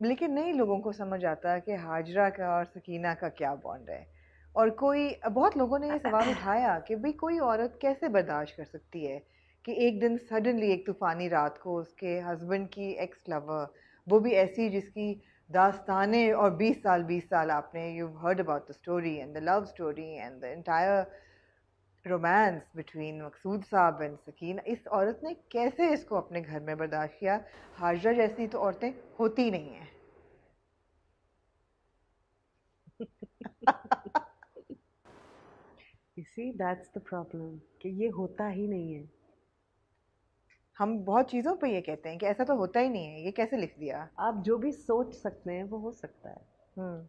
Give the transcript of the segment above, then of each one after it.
लेकिन नहीं लोगों को समझ आता कि हाजरा का और सकीना का क्या बॉन्ड है। और कोई, बहुत लोगों ने ये सवाल उठाया कि भाई कोई औरत कैसे बर्दाश्त कर सकती है कि एक दिन सडनली एक तूफ़ानी रात को उसके हस्बैंड की एक्स लवर वो भी ऐसी जिसकी दास्तानें और 20 साल 20 साल आपने you heard about the story and the love story and the entire romance between Maqsood sahab and Sakeen इस औरत ने कैसे इसको अपने घर में बर्दाश्त किया? हाजरा जैसी तो औरतें होती नहीं हैं। इसी दैट्स द प्रॉब्लम कि ये होता ही नहीं है। हम बहुत चीज़ों पे ये कहते हैं कि ऐसा तो होता ही नहीं है ये कैसे लिख दिया? आप जो भी सोच सकते हैं वो हो सकता है। हम्म।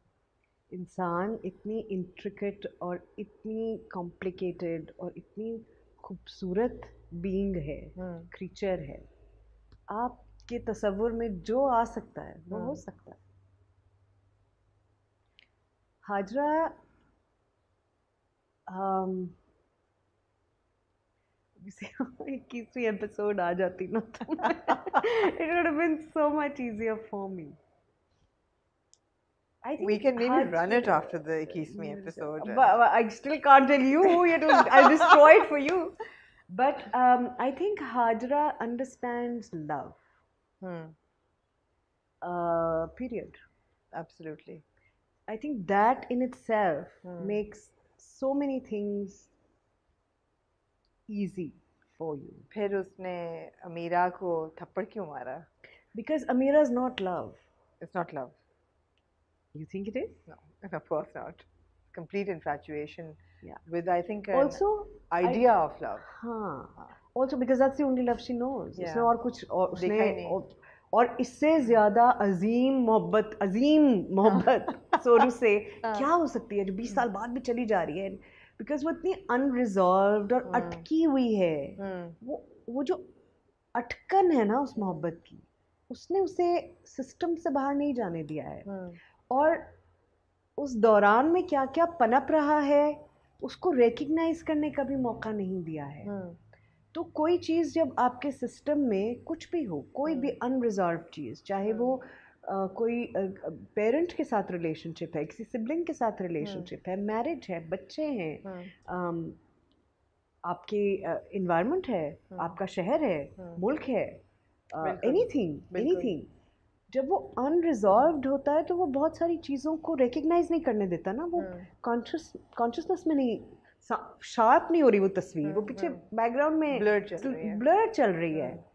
इंसान इतनी इंट्रिकेट और इतनी कॉम्प्लिकेटेड और इतनी खूबसूरत बीइंग है क्रीचर हम्म। है आपके तस्वुर में जो आ सकता है वो हो हम्म। सकता है हाजरा इक्कीसवीं एपिसोड आ जाती ना तो would have been so much easier for me. I think we can maybe run it after the Ikismi episode. But, but, I still can't tell you who it was. I'll destroy it for you. But um, I think Hajra understands love. Hmm. Uh, period. Absolutely. I think that in itself hmm. makes so many things easy for you. फिर उसने अमीरा को थप्पड़ क्यों मारा? Because Amira is not love. It's not love. You think it is? No, of course not. Complete infatuation. Yeah. With I think also idea I, of love. हाँ. Also because that's the only love she knows. Yeah. उसने और कुछ और उसने और, और इससे ज़्यादा अजीम मोहब्बत अजीम मोहब्बत सोनू से क्या हो सकती है जो 20 साल बाद भी चली जा रही है बिकॉज़ वो इतनी अनरिजॉल्व और hmm. अटकी हुई है hmm. वो वो जो अटकन है ना उस मोहब्बत की उसने उसे सिस्टम से बाहर नहीं जाने दिया है hmm. और उस दौरान में क्या क्या पनप रहा है उसको रिकग्नाइज करने का भी मौका नहीं दिया है। तो कोई चीज़ जब आपके सिस्टम में कुछ भी हो कोई भी अनरिजॉल्व चीज़ चाहे वो आ, कोई पेरेंट के साथ रिलेशनशिप है किसी सिबलिंग के साथ रिलेशनशिप हम्म। है मैरिज है बच्चे हैं हम्म। आपके इन्वायरमेंट है हम्म। आपका शहर है मुल्क है एनी थिंग एनी थिंग जब वो अनरिजॉल्व होता है तो वो बहुत सारी चीज़ों को रिकग्नाइज नहीं करने देता ना वो कॉन्शियस कॉन्शियसनेस में नहीं शार्प नहीं हो रही वो तस्वीर वो पीछे बैकग्राउंड में ब्लर चल रही है। ब्लर चल रही है।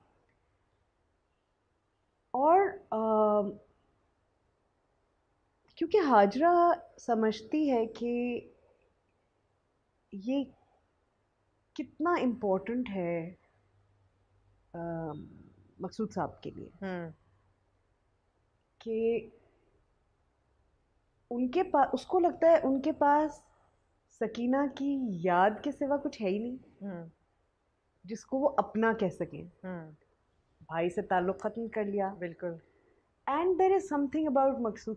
और आ, क्योंकि हाजरा समझती है कि ये कितना इम्पोर्टेंट है मकसूद साहब के लिए। कि उनके पास उसको लगता है उनके पास सकीना की याद के सिवा कुछ है ही नहीं। जिसको वो अपना कह सकें। भाई से ताल्लुक खत्म कर लिया। बिल्कुल। And there is something about Maqsood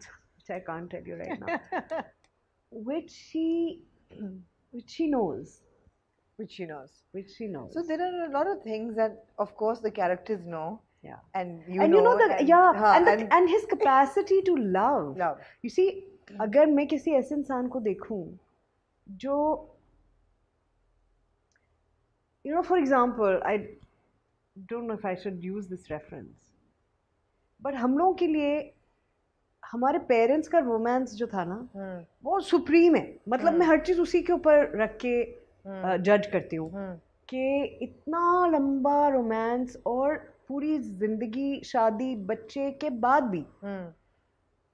characters no Yeah, and you and know, you know that and, yeah, हाँ, and, the, and and his capacity to love. Love. You see, अगर मैं किसी ऐसे इंसान को देखूँ जो you know, for example, I don't know if I should use this reference. But हम लोगों के लिए हमारे पेरेंट्स का रोमांस जो था ना हम्म। वो सुप्रीम है मतलब hmm. मैं हम्म। हर चीज़ उसी के ऊपर रख के जज हम्म। करती हूँ कि इतना लंबा रोमांस और पूरी जिंदगी शादी बच्चे के बाद भी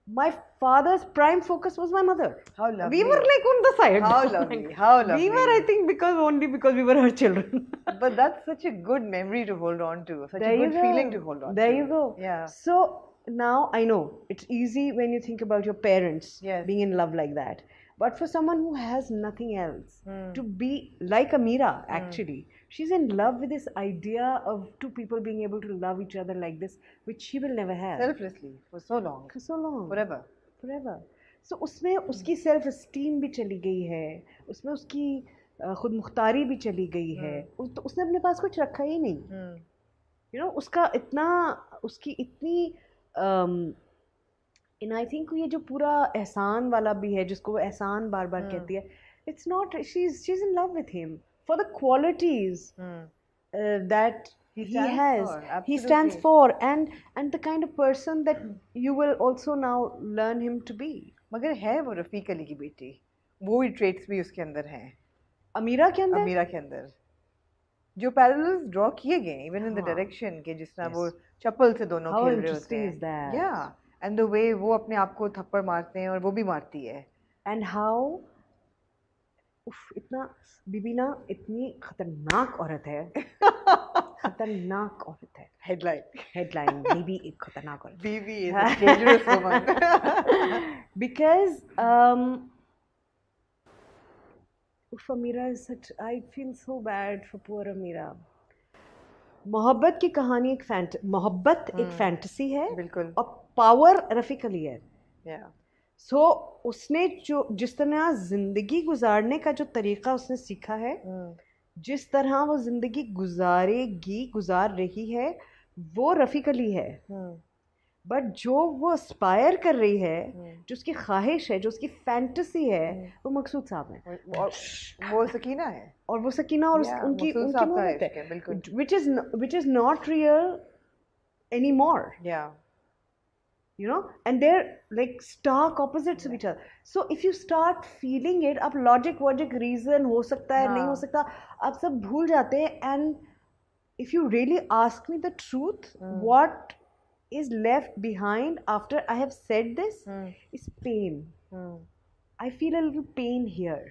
my father's prime focus was my mother. How lovely. We were like on the side. How lovely. How lovely. We were, I think, because only because we were her children. but that's such a good memory to hold on to. Such there a good feeling to hold on there to. There you go. Yeah. So now I know it's easy when you think about your parents yes. being in love like that. But for someone who has nothing else, mm. to be like Amira, actually, mm She's in love with this idea of two people being able to love each other like this, which she will never have. Selflessly, for so long. For so long. Forever. Forever. So उसमें उसकी self esteem भी चली गई है उसमें उसकी खुद मुख्तारी भी चली गई है तो उसने अपने पास कुछ रखा ही नहीं यू नो उसका इतना उसकी इतनी इन आई थिंक ये जो पूरा एहसान वाला भी है जिसको वो एहसान बार बार hmm. कहती है it's not she is in love with him for the qualities that he, he has. for, he stands for and and the kind of person that you will also now learn him to be. मगर है वो रफ़ीक अली की बेटी। वो भी traits भी उसके अंदर हैं। अमीरा के अंदर? अमीरा के अंदर। जो पैरेलल्स ड्रॉ किए गए इवन इन द डायरेक्शन के जिस तरह वो चप्पल से दोनों खेल रहे होते हैं। या एंड द वे वो अपने आप को थप्पड़ मारते हैं और वो भी मारती है। एंड हाउ उफ इतना बीबी ना इतनी खतरनाक औरत है। खतरनाक औरत है। हेडलाइन हेडलाइन बीबी एक खतरनाक औरत bibi is a dangerous woman because um for Amira is such I feel so bad for poor Amira मोहब्बत की कहानी एक फैंट मोहब्बत एक फैंटेसी है बिल्कुल। और पावर रफीक अली है। Yeah. सो so, उसने जो जिस तरह ज़िंदगी गुजारने का जो तरीक़ा उसने सीखा है hmm. जिस तरह वो ज़िंदगी गुजारेगी गुजार रही है वो रफ़ीक अली है बट हम्म। जो वो अस्पायर कर रही है हम्म। जो उसकी ख्वाहिश है जो उसकी फैंटेसी है। वो मकसूद साहब है और वो सकीना है और वो सकीना और yeah, उनकी उनकी which is which is not real any more you know and they're like stark opposites yeah. of each other so if you start feeling it up logic logic reason ho sakta hai yeah. ho sakta aap sab bhul jate and if you really ask me the truth mm. what is left behind after i have said this mm. is pain mm. i feel a little pain here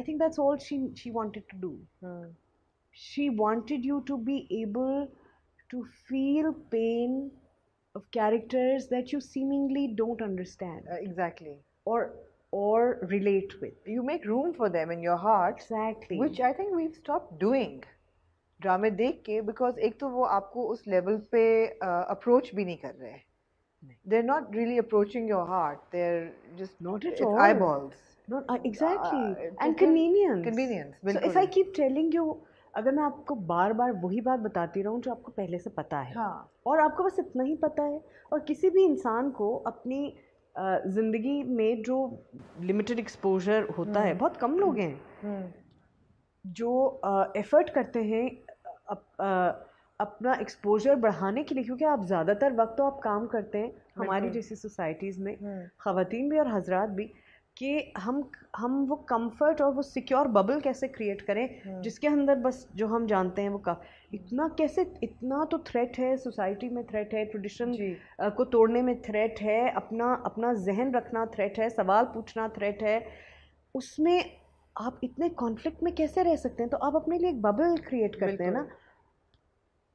i think that's all she she wanted to do she wanted you to be able to feel pain of characters that you seemingly don't understand. Uh, exactly. Or or relate with. You make room for them in your heart. Exactly. Which I think we've stopped doing. ड्रामे देख के because एक तो वो आपको उस level पे approach uh, भी नहीं कर रहे they're not really approaching your heart they're just not at all eyeballs not uh, exactly uh, and convenience convenience so if i keep telling you अगर मैं आपको बार बार वही बात बताती रहूँ जो आपको पहले से पता है हाँ. और आपको बस इतना ही पता है और किसी भी इंसान को अपनी ज़िंदगी में जो लिमिटेड एक्सपोजर होता है हम्म। बहुत कम लोग हैं हम्म। जो एफ़र्ट करते हैं अप, आ, अपना एक्सपोजर बढ़ाने के लिए क्योंकि आप ज़्यादातर वक्त तो आप काम करते हैं हमारी जैसी सोसाइटीज़ में ख़वान भी और हजरात भी कि हम हम वो कंफर्ट और वो सिक्योर बबल कैसे क्रिएट करें हम्म। जिसके अंदर बस जो हम जानते हैं वो का इतना कैसे इतना तो थ्रेट है सोसाइटी में थ्रेट है ट्रेडिशन को तोड़ने में थ्रेट है अपना अपना जहन रखना थ्रेट है सवाल पूछना थ्रेट है उसमें आप इतने कॉन्फ्लिक्ट में कैसे रह सकते हैं? तो आप अपने लिए एक बबल क्रिएट करते हैं ना।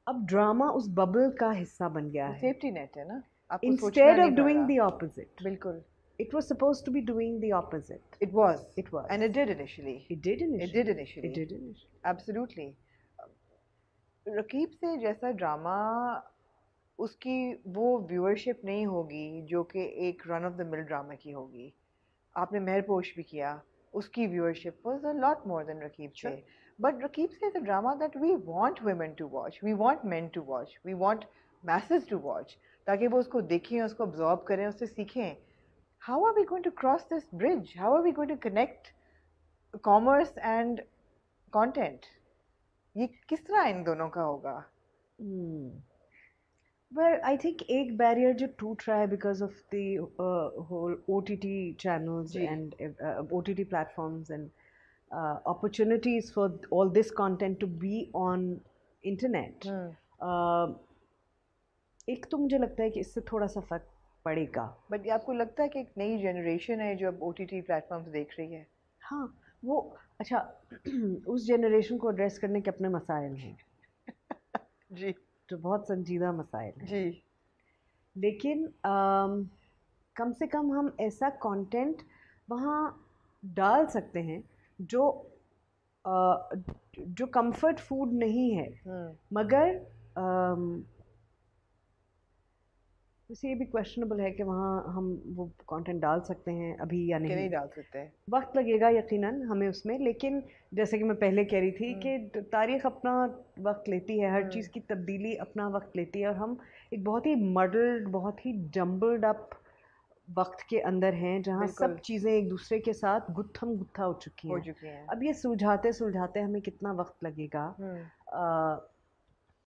अब ड्रामा उस बबल का हिस्सा बन गया है। सेफ्टी नेट है ना? Instead of doing the opposite बिल्कुल। It was supposed to be doing the opposite. It was. It was. And it did initially. It did initially. It did initially. It did initially. Absolutely. रकीब से जैसा drama उसकी वो viewership नहीं होगी जो कि एक run of the mill drama की होगी आपने महरपोश भी किया उसकी viewership was a lot more than Raqeeb Se but Raqeeb Se is a drama that we want women to watch we want men to watch we want message to watch ताकि वो उसको देखें उसको ऑब्जॉर्व करें उससे सीखें how are we going to cross this bridge? How are we going to connect commerce and content? ये किस तरह इन दोनों का होगा Well, I think एक barrier जो टूट रहा है because of the uh, whole OTT channels ji. and uh, OTT platforms and uh, opportunities for all this content to be on internet. Hmm. Uh, एक तो मुझे लगता है कि इससे थोड़ा सा फर्क पड़ेगा। बट आपको लगता है कि एक नई जनरेशन है जो अब ओ टी टी प्लेटफॉर्म्स देख रही है? हाँ वो अच्छा उस जनरेशन को एड्रेस करने के अपने मसाइल हैं। जी। जो बहुत संजीदा मसाइल हैं। जी। लेकिन आम, कम से कम हम ऐसा कंटेंट वहाँ डाल सकते हैं जो आ, जो कंफर्ट फ़ूड नहीं है। हम्म। मगर वैसे ये भी क्वेश्चनेबल है कि वहाँ हम वो कंटेंट डाल सकते हैं अभी या नहीं नहीं डाल सकते वक्त लगेगा यकीनन हमें उसमें लेकिन जैसे कि मैं पहले कह रही थी कि हम्म। तारीख अपना वक्त लेती है हर चीज़ हम्म। की तब्दीली अपना वक्त लेती है और हम एक बहुत ही मडल्ड बहुत ही जम्बल्ड अप वक्त के अंदर हैं जहाँ सब चीज़ें एक दूसरे के साथ गुत्थम गुत्था हो चुकी हो हैं चुकी हैं अब ये सुलझाते सुलझाते हमें कितना वक्त लगेगा हम्म।